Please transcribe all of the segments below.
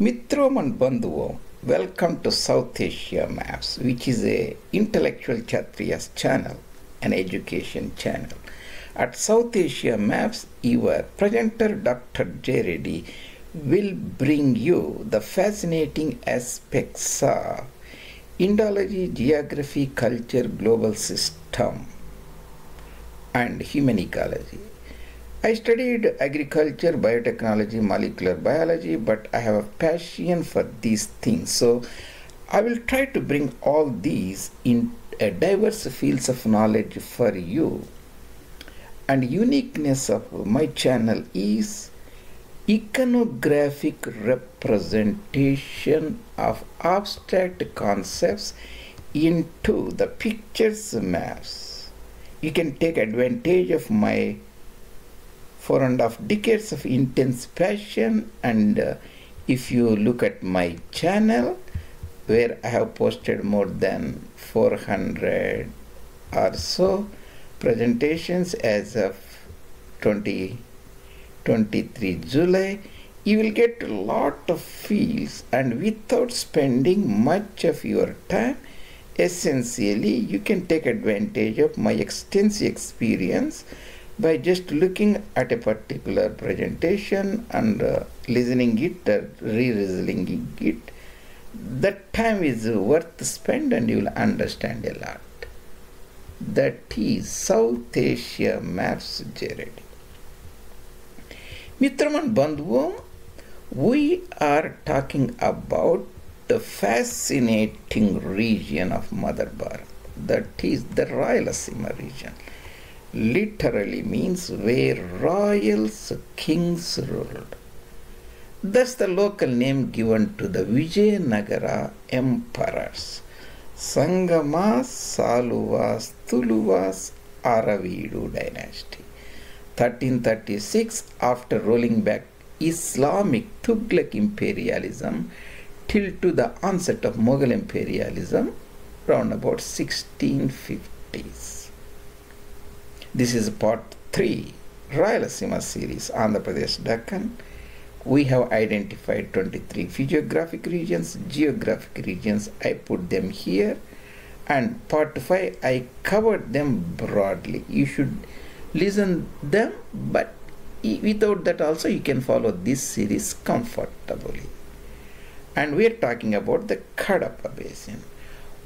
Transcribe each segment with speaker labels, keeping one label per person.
Speaker 1: Mitrom and Bandhuvam, welcome to South Asia Maps, which is a intellectual Kshatriyas channel, an education channel. At South Asia Maps, your presenter Dr. J. Reddy will bring you the fascinating aspects of Indology, geography, culture, global system, and human ecology. I studied agriculture, biotechnology, molecular biology, but I have a passion for these things. So I will try to bring all these in a diverse fields of knowledge for you. And uniqueness of my channel is iconographic representation of abstract concepts into the pictures maps. You can take advantage of my four and a half decades of intense passion. And uh, if you look at my channel where I have posted more than 400 or so presentations as of 2023 July you will get a lot of fields and without spending much of your time essentially you can take advantage of my extensive experience by just looking at a particular presentation and uh, listening it or re-listening it that time is worth spend and you will understand a lot. That is south asia maps Jay Reddy mitraman we are talking about the fascinating region of mother that is the rayalaseema region literally means where royals, kings ruled. Thus, the local name given to the Vijayanagara emperors Sangamas, Saluvas, Tuluvas, Aravidu dynasty. 1336, after rolling back Islamic Tughlaq imperialism till to the onset of Mughal imperialism, round about 1650s. This is part 3, Rayalaseema series, Andhra Pradesh Deccan. We have identified 23 physiographic regions, geographic regions. I put them here. And part 5, I covered them broadly. You should listen them, but without that also you can follow this series comfortably. And we are talking about the Kadapa Basin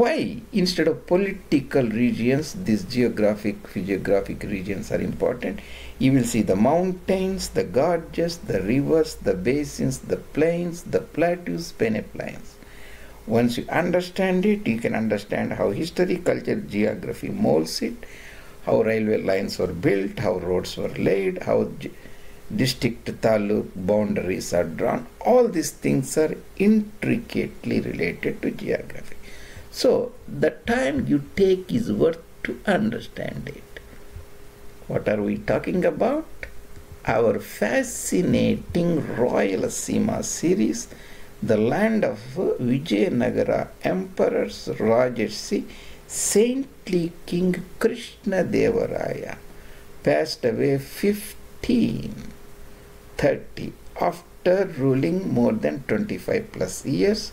Speaker 1: why instead of political regions these geographic physiographic regions are important? You will see the mountains the gorges the rivers the basins the plains the plateaus peneplains once you understand it you can understand how history culture geography molds it how railway lines were built how roads were laid how district taluk boundaries are drawn. All these things are intricately related to geography so the time you take is worth to understand it. What are we talking about? Our fascinating Rayalaseema series, the land of Vijayanagara emperors Rajarsi, saintly King Krishna Devaraya, passed away 1530 after ruling more than 25 plus years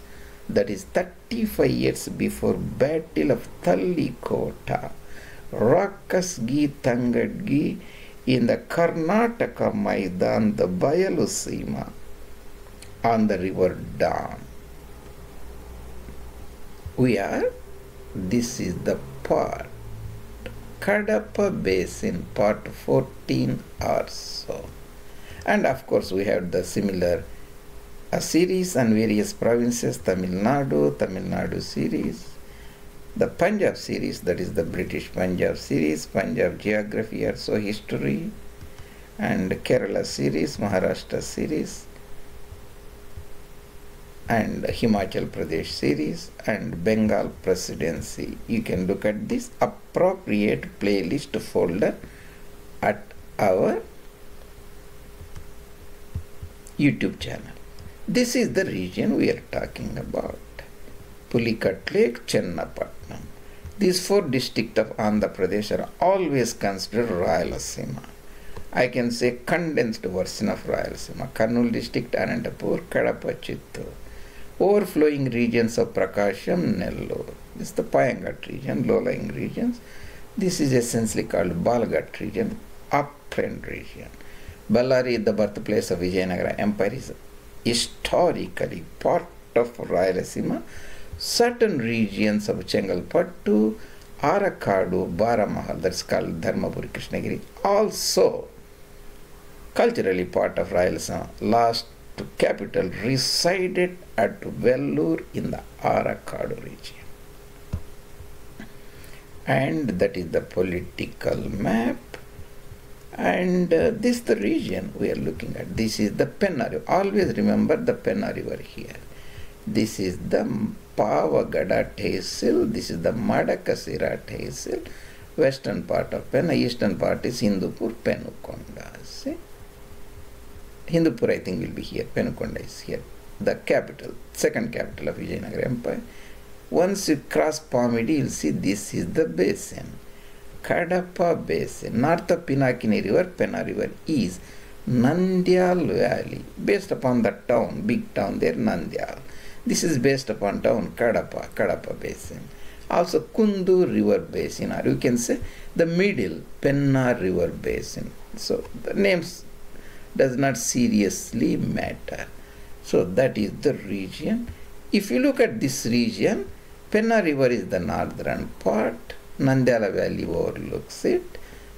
Speaker 1: that is 35 years before battle of Tallikota, Rakasgi Tangadgi in the Karnataka Maidan, the Bayalusima on the river Dam. We are, this is the part, Kadapa Basin, part 14 or so. And of course we have the similar series on various provinces Tamil Nadu, Tamil Nadu series, the Punjab series, that is the British Punjab series, Punjab geography, also history, and Kerala series, Maharashtra series, and Himachal Pradesh series, and Bengal presidency. You can look at this appropriate playlist folder at our YouTube channel. This is the region we are talking about. Pulicat Lake, Chennapatnam. These four districts of Andhra Pradesh are always considered Rayalaseema. I can say condensed version of Rayalaseema, Kurnool district, Anantapur, Kadapa, Chittoor. Overflowing regions of Prakasham, Nellore. This is the Payangat region, low-lying regions. This is essentially called Balghat region, upland region. Ballari, the birthplace of Vijayanagara Empire, is historically part of Rayalaseema. Certain regions of Chengalpattu, Arakadu, Baramahal, that's called Dharmapuri Krishnagiri, also culturally part of Rayalaseema. Last capital resided at Vellore in the Arakadu region. And that is the political map. And uh, this is the region we are looking at. This is the Penna. Always remember the Penna River here. This is the Pavagada Tehsil. This is the Madakasira Tehsil. Western part of Penna, eastern part is Hindupur, Penukonda. See? Hindupur, I think, will be here. Penukonda is here. The capital, second capital of Vijayanagara Empire. Once you cross Pamidi, you'll see this is the basin. Kadapa Basin, north of Pinakini River, Penna River is Nandyal Valley, based upon the town, big town there, Nandyal. This is based upon town Kadapa, Kadapa Basin. Also Kundu River Basin, or you can say the middle Penna River Basin. So the names does not seriously matter. So that is the region. If you look at this region, Penna River is the northern part, Nandyala Valley overlooks it.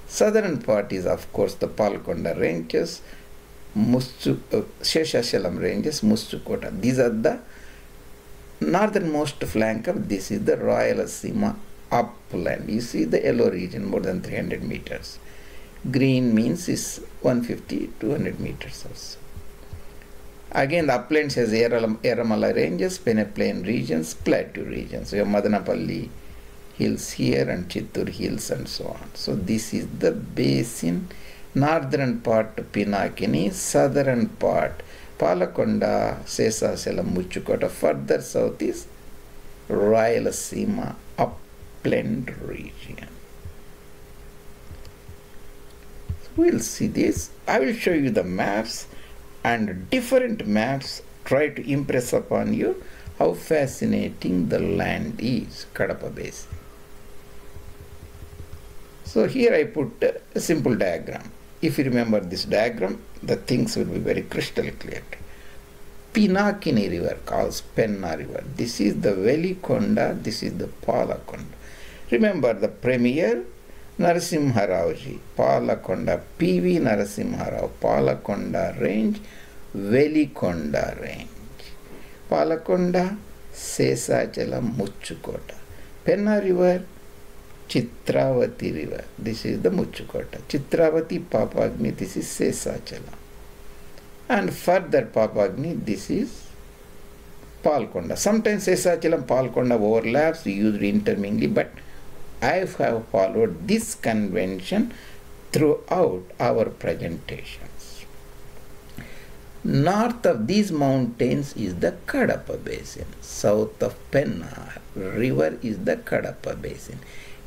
Speaker 1: Southern part is of course the Palkonda ranges, Mustu, uh, Sheshachalam ranges, Muchukota. These are the northernmost flank of this is the Rayalaseema upland. You see the yellow region more than 300 meters. Green means is 150 200 meters also. Again, the uplands has Erramala ranges, Peneplain regions, plateau regions. So, Madanapalli hills here and Chittoor hills and so on. So, this is the basin. Northern part Pinakini, southern part Palakonda, Sesachalam, Muchukota. Further south is Rayalaseema upland region. So we'll see this. I will show you the maps and different maps try to impress upon you how fascinating the land is, Kadapa Basin. So here I put a simple diagram. If you remember this diagram, the things will be very crystal clear. Pinakini river calls Penna river. This is the Velikonda, this is the Palakonda. Remember the premier Narasimha Raoji, Palakonda, PV Narasimha Rao, Palakonda range, Velikonda range. Palakonda, Sesachalam, Muchukota. Penna river, Chitravati river. This is the Muchukota. Chitravati, Papagni, this is Sesachalam. And further Papagni, this is Palkonda. Sometimes Sesachalam, Palkonda overlaps, used intermingly, but I have followed this convention throughout our presentations. North of these mountains is the Kadapa Basin. South of Penna river is the Kadapa Basin.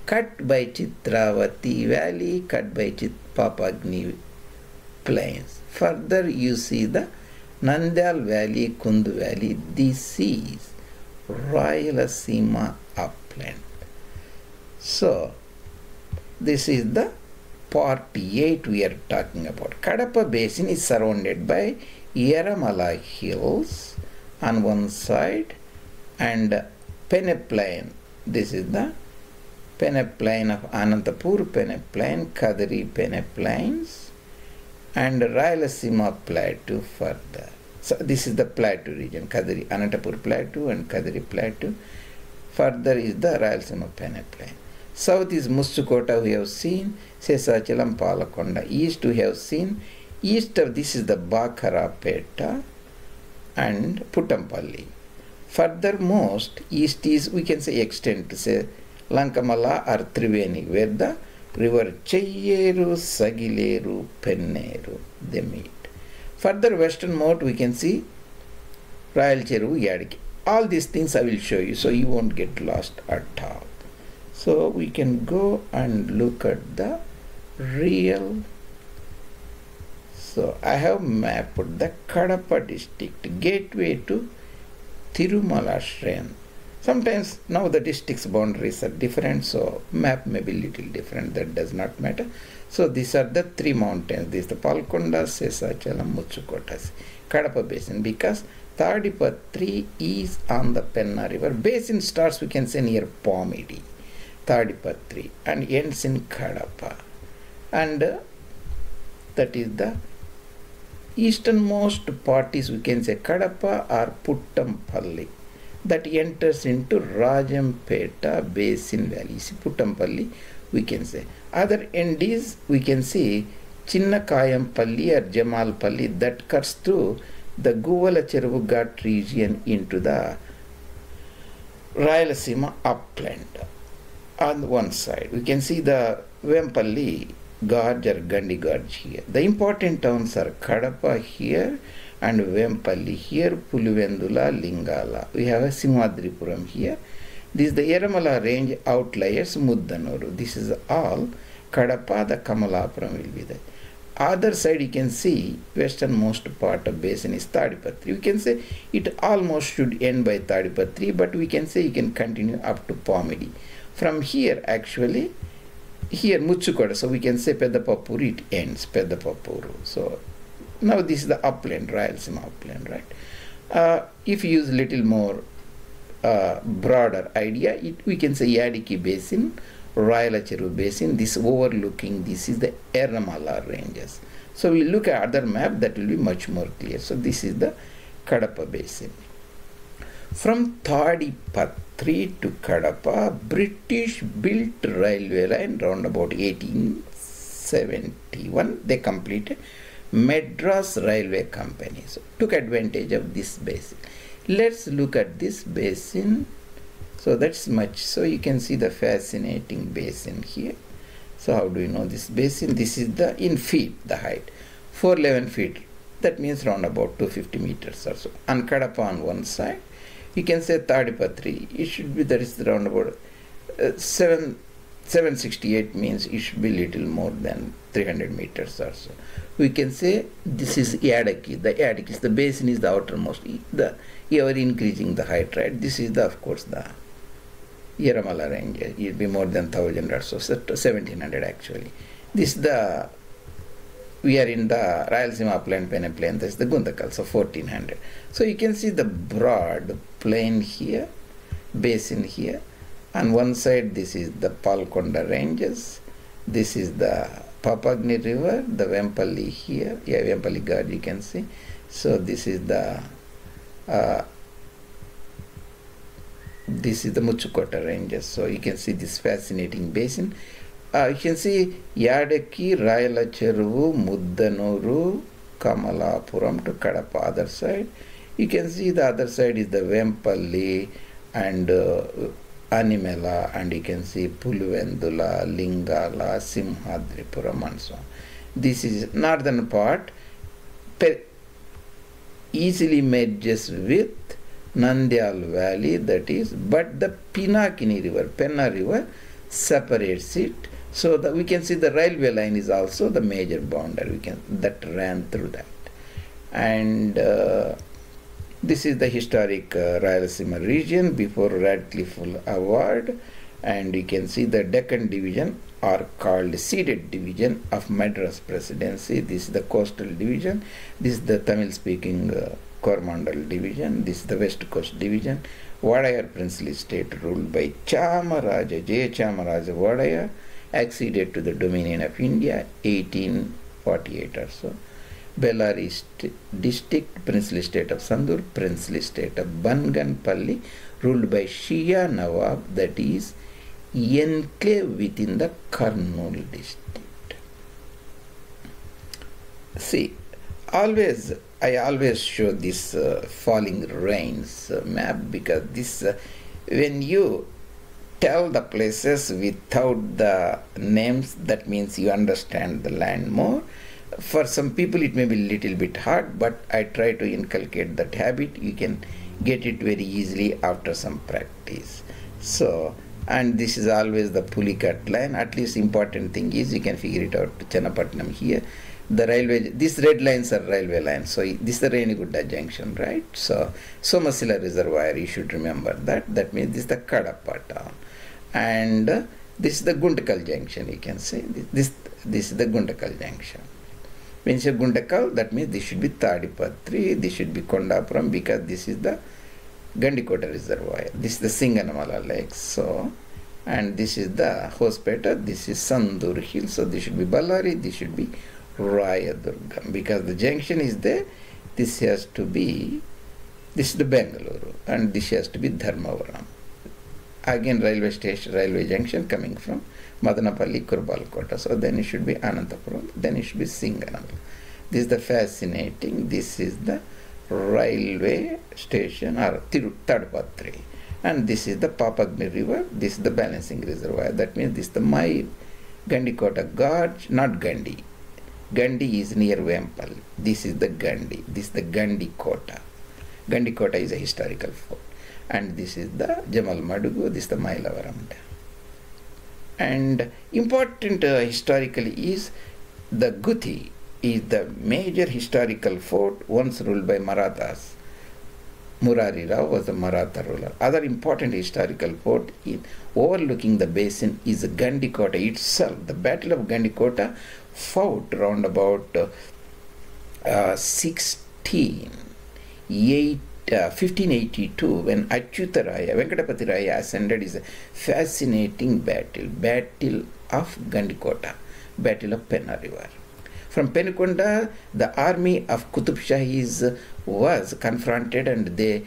Speaker 1: Cut by Chitravati Valley, cut by Chit Papagni plains. Further you see the Nandyal Valley, Kundu Valley. This is Rayalaseema upland. So, this is the part 8 we are talking about. Kadapa Basin is surrounded by Yeramala Hills on one side and Peneplain. This is the Peneplain of Anantapur Peneplain, Kadari Peneplains and Rayalaseema Plateau further. So this is the plateau region, Kadari, Anantapur Plateau and Kadari Plateau. Further is the Rayalaseema Peneplain. South is Muchukota we have seen, Sesachalam Palakonda. East we have seen. East of this is the Bakarapeta and Puttampalli. Furthermost, east is we can say extend to say Lankamala or Triveni where the river Cheyeru, Sagileru, Penneru they meet. Further westernmost we can see Rayal Cheru, Yadiki. All these things I will show you so you won't get lost at all. So we can go and look at the real So I have mapped the Kadapa district gateway to Tirumala Shrine. Sometimes now the district's boundaries are different, so map may be little different. That does not matter. So these are the three mountains. This is the Palkonda, Sesachalam, Muchukotas, Kadapa Basin. Because Tadipatri is on the Penna River. Basin starts, we can say, near Pamidi, Tadipatri, and ends in Kadapa. And uh, that is the easternmost part is, we can say, Kadapa or Puttampalli. That enters into Rajampeta Basin Valley. Puttampalli, we can say. Other end is, we can see, Chinnakayampalli or Jamalpalli that cuts through the Guvala Cheruvu Ghat region into the Rayalaseema upland. On one side, we can see the Vempalli Gorge or Gandi Gorge here. The important towns are Kadapa here and Vempalli here, Pulivendula, Lingala. We have a Simhadripuram here. This is the Yeramala range outliers, Muddanuru. This is all Kadapa, the Kamalapuram will be there. Other side you can see westernmost part of basin is Tadipatri. We can say it almost should end by Tadipatri, but we can say you can continue up to Pamidi. From here actually, here Muchukoda, so we can say Pedapapuru, it ends Pedapapuru. So now this is the upland, Rayalaseema upland, right? Uh, if you use a little more uh, broader idea, it, we can say Yadiki Basin, Rayalacheru Basin, this overlooking, this is the Erramala ranges. So we look at other map that will be much more clear. So this is the Kadapa Basin. From Thadipatri to Kadapa, British built railway line round about 1871. They completed Madras Railway Company. So took advantage of this basin. Let's look at this basin. So that's much. So you can see the fascinating basin here. So how do you know this basin? This is the in feet, the height. 411 feet. That means round about 250 meters or so. And Kadapa on one side. You can say Tadipatri. It should be that is round about uh, 7 768 means it should be little more than 300 meters or so. We can say this is Yadaki. The Yadaki is the basin is the outermost. The ever increasing the height, right? This is the of course the Yeramala range. It will be more than thousand or so, 1700 actually. This is the we are in the Rayalaseema upland peneplain. This is the Gundakal, so 1400. So you can see the broad plain here, basin here. On one side, this is the Palkonda ranges. This is the Papagni river, the Vempalli here. Yeah, Vempalli Gorge you can see. So this is the uh, this is the Muchukota ranges. So you can see this fascinating basin. Uh, you can see Yadaki, Rayala Cheruvu, Muddanuru, Kamalapuram to Kadapa other side. You can see the other side is the Vempalli and uh, Animela and you can see Pulivendula, Lingala, Simhadripuram and so on. This is northern part easily merges with Nandyal Valley that is but the Pinakini river, Penna river separates it. So that we can see the railway line is also the major boundary. We can that ran through that. And uh, this is the historic uh, Rayalaseema region before Radcliffe Award and you can see the Deccan division are called ceded division of Madras presidency. This is the coastal division. This is the Tamil speaking uh, Coromandel division. This is the west coast division. Vadayar princely state ruled by Chamaraja, Jaya Chamaraja Vadayar acceded to the dominion of India 1848 or so. Bellary district, princely state of Sandur, princely state of Banganpalli, ruled by Shia Nawab, that is enclave within the Kurnool district. See, always I always show this uh, falling rains uh, map because this uh, when you tell the places without the names that means you understand the land more for some people it may be a little bit hard but i try to inculcate that habit you can get it very easily after some practice so and this is always the pulicat line at least important thing is you can figure it out channapatnam here the railway, these red lines are railway lines. So this is the Renigudda junction, right? So Somasila Reservoir, you should remember that. That means this is the Kadapa town. And uh, this is the Gundakal junction, you can say. This, this is the Gundakal junction. When you say Gundakal, that means this should be Tadipatri, this should be Kondapuram because this is the Gandikota Reservoir. This is the Singanamala Lake. So, and this is the Hospeta, this is Sandur Hill. So this should be Ballari, this should be Rayadurgam because the junction is there. This has to be, this is the Bangalore and this has to be Dharmavaram. Again railway station, railway junction coming from Madanapalli, Kurbalkota. So then it should be Anantapuram, then it should be Singanam. This is the fascinating, this is the railway station or Tadpatri. And this is the Papagni river, this is the balancing reservoir. That means this is the my Gandikota Gorge, not Gandhi. Gandhi is near Vempal. This is the Gandhi. This is the Gandhi Kota. Gandhi Kota is a historical fort. And this is the Jamal Madugu, this is the Mailavaram Dam. And important uh, historically is the Guthi is the major historical fort once ruled by Marathas. Murari Rao was a Maratha ruler. Other important historical fort in overlooking the basin is Gandikota itself. The Battle of Gandikota fought around about uh, uh, 16, 8, uh, 1582 when Achyutaraya, Venkatapati Raya ascended is a fascinating battle, Battle of Gandikota, Battle of Penna River. From Penukonda, the army of Qutub Shahis was confronted and they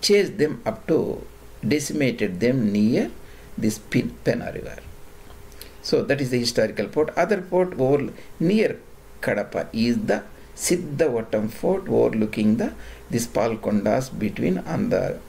Speaker 1: chased them up to, decimated them near this Penna River. So that is the historical port. Other port over near Kadapa is the Siddhavatam fort overlooking the this Palkondas between the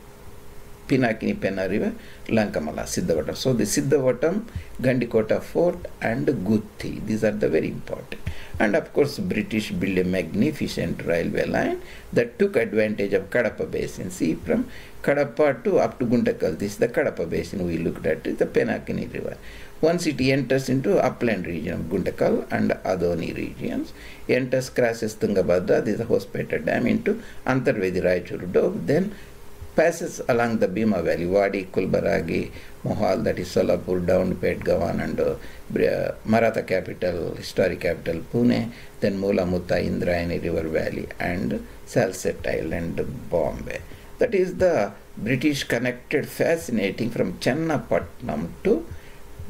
Speaker 1: Pinakini Penna River, Lankamala, Siddhavatam. So the Siddhavatam, Gandikota Fort and Guthi, these are the very important. And of course British built a magnificent railway line that took advantage of Kadapa Basin. See from Kadapa to up to Guntakal, this is the Kadapa Basin we looked at, is the Pinakini River. Once it enters into upland region of Guntakal and Adoni regions, enters crosses Tungabhadra, this is the Hospeta Dam into Antarvedi Raichuru then passes along the Bhima Valley, Wadi, Kulbaragi, Mohal, that is Solapur, down Pet Gavan and uh, Maratha capital, historic capital Pune, then Mula Mutta, Indrayani River Valley and Salsette Island, Bombay. That is the British connected fascinating from Channapatnam to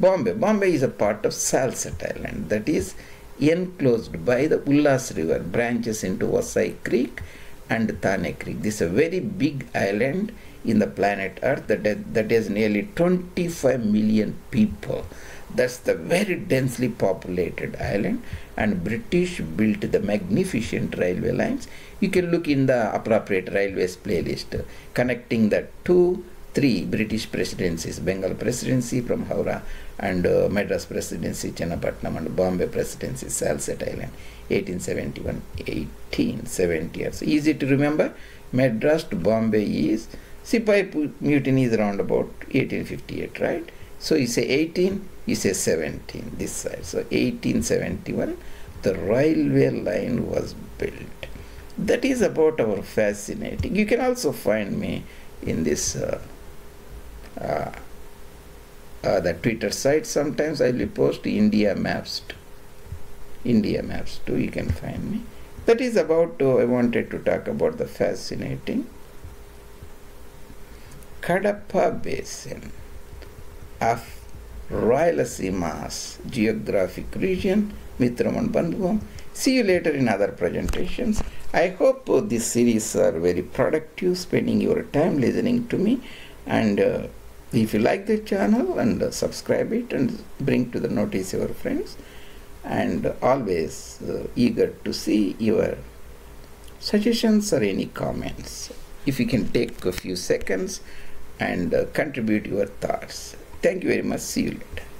Speaker 1: Bombay. Bombay is a part of Salsette Island that is enclosed by the Ullas River, branches into Vasai Creek and Thane Creek. This is a very big island in the planet Earth that, that has nearly 25 million people. That's the very densely populated island and British built the magnificent railway lines. You can look in the appropriate railways playlist connecting the two, three British presidencies, Bengal presidency from Howrah and uh, Madras presidency, Channapatnam and Bombay presidency, Salsette Island, 1871, 1870. So easy to remember. Madras to Bombay is Sipai mutiny is around about 1858, right? So you say 18, you say 17 this side. So 1871, the railway line was built. That is about our fascinating. You can also find me in this uh, uh, uh, the Twitter site. Sometimes I will post India maps. Too. India maps too. You can find me. That is about. Uh, I wanted to talk about the fascinating Kadapa Basin of Rayalaseema's geographic region. Mitraman Bandhuvam. See you later in other presentations. I hope uh, this series are very productive, spending your time listening to me and uh, if you like the channel and subscribe it and bring to the notice your friends and always uh, eager to see your suggestions or any comments. If you can take a few seconds and uh, contribute your thoughts. Thank you very much. See you later